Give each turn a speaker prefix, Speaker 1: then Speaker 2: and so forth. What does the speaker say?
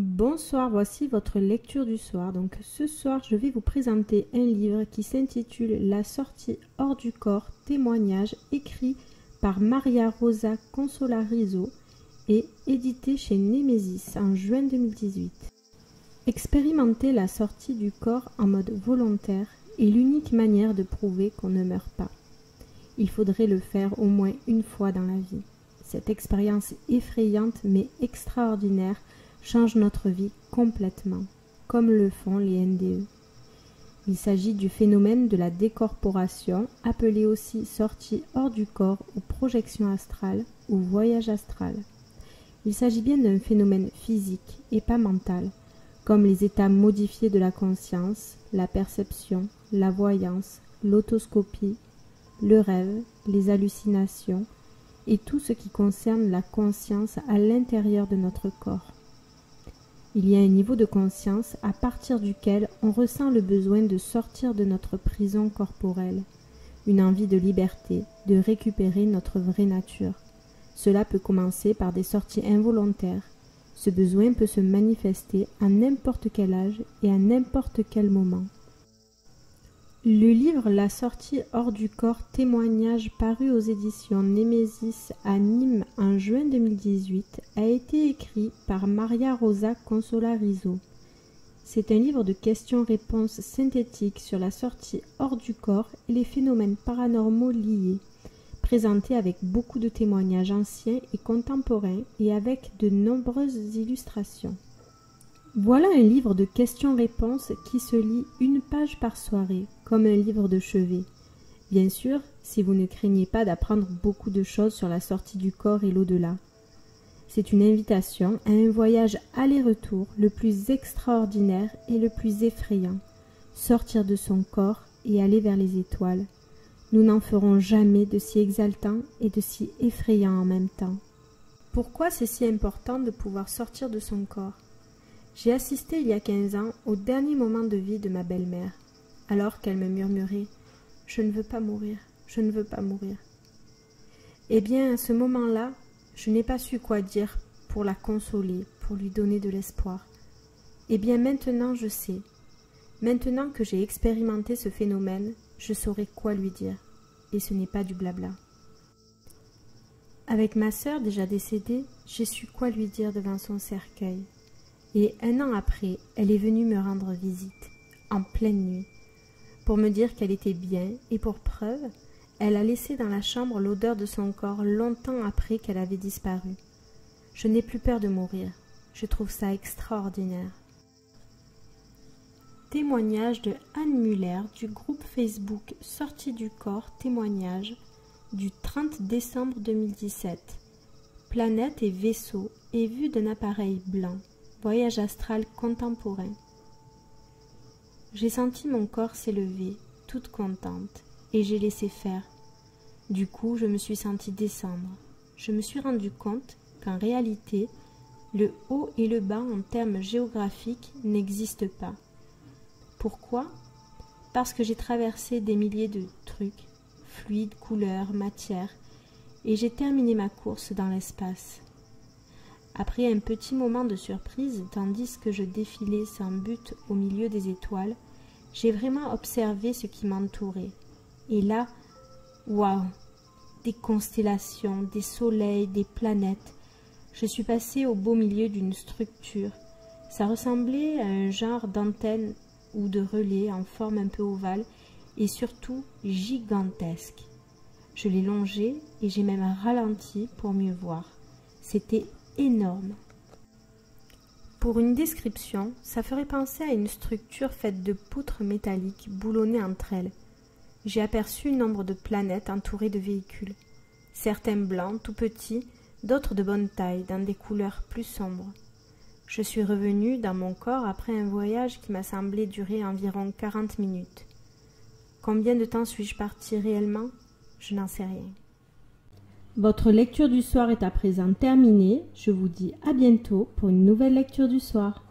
Speaker 1: Bonsoir, voici votre lecture du soir. Donc ce soir, je vais vous présenter un livre qui s'intitule La sortie hors du corps, témoignage écrit par Maria Rosa Consolarizo et édité chez Nemesis en juin 2018. Expérimenter la sortie du corps en mode volontaire est l'unique manière de prouver qu'on ne meurt pas. Il faudrait le faire au moins une fois dans la vie. Cette expérience effrayante mais extraordinaire change notre vie complètement, comme le font les NDE. Il s'agit du phénomène de la décorporation, appelé aussi sortie hors du corps ou projection astrale ou voyage astral. Il s'agit bien d'un phénomène physique et pas mental, comme les états modifiés de la conscience, la perception, la voyance, l'autoscopie, le rêve, les hallucinations et tout ce qui concerne la conscience à l'intérieur de notre corps. Il y a un niveau de conscience à partir duquel on ressent le besoin de sortir de notre prison corporelle, une envie de liberté, de récupérer notre vraie nature. Cela peut commencer par des sorties involontaires. Ce besoin peut se manifester à n'importe quel âge et à n'importe quel moment. Le livre La sortie hors du corps témoignage paru aux éditions Némésis à Nîmes en juin 2018 a été écrit par Maria Rosa Consolarizo. C'est un livre de questions-réponses synthétiques sur la sortie hors du corps et les phénomènes paranormaux liés, présenté avec beaucoup de témoignages anciens et contemporains et avec de nombreuses illustrations. Voilà un livre de questions-réponses qui se lit une page par soirée, comme un livre de chevet. Bien sûr, si vous ne craignez pas d'apprendre beaucoup de choses sur la sortie du corps et l'au-delà. C'est une invitation à un voyage aller-retour le plus extraordinaire et le plus effrayant. Sortir de son corps et aller vers les étoiles. Nous n'en ferons jamais de si exaltant et de si effrayant en même temps. Pourquoi c'est si important de pouvoir sortir de son corps? J'ai assisté il y a quinze ans au dernier moment de vie de ma belle-mère, alors qu'elle me murmurait Je ne veux pas mourir, je ne veux pas mourir. Eh bien, à ce moment-là, je n'ai pas su quoi dire pour la consoler, pour lui donner de l'espoir. Eh bien, maintenant je sais. Maintenant que j'ai expérimenté ce phénomène, je saurai quoi lui dire. Et ce n'est pas du blabla. Avec ma sœur déjà décédée, j'ai su quoi lui dire devant son cercueil et un an après, elle est venue me rendre visite, en pleine nuit, pour me dire qu'elle était bien, et pour preuve, elle a laissé dans la chambre l'odeur de son corps longtemps après qu'elle avait disparu. Je n'ai plus peur de mourir. Je trouve ça extraordinaire. Témoignage de Anne Muller du groupe Facebook Sortie du corps témoignage du 30 décembre 2017. Planète et vaisseau et vue d'un appareil blanc. Voyage astral contemporain. J'ai senti mon corps s'élever, toute contente, et j'ai laissé faire. Du coup, je me suis sentie descendre. Je me suis rendu compte qu'en réalité, le haut et le bas en termes géographiques n'existent pas. Pourquoi? Parce que j'ai traversé des milliers de trucs, fluides, couleurs, matières, et j'ai terminé ma course dans l'espace. Après un petit moment de surprise, tandis que je défilais sans but au milieu des étoiles, j'ai vraiment observé ce qui m'entourait. Et là, waouh Des constellations, des soleils, des planètes. Je suis passée au beau milieu d'une structure. Ça ressemblait à un genre d'antenne ou de relais en forme un peu ovale et surtout gigantesque. Je l'ai longé et j'ai même ralenti pour mieux voir. C'était énorme. Pour une description, ça ferait penser à une structure faite de poutres métalliques boulonnées entre elles. J'ai aperçu nombre de planètes entourées de véhicules, certains blancs, tout petits, d'autres de bonne taille, dans des couleurs plus sombres. Je suis revenu dans mon corps après un voyage qui m'a semblé durer environ quarante minutes. Combien de temps suis-je parti réellement? Je n'en sais rien. Votre lecture du soir est à présent terminée. Je vous dis à bientôt pour une nouvelle lecture du soir.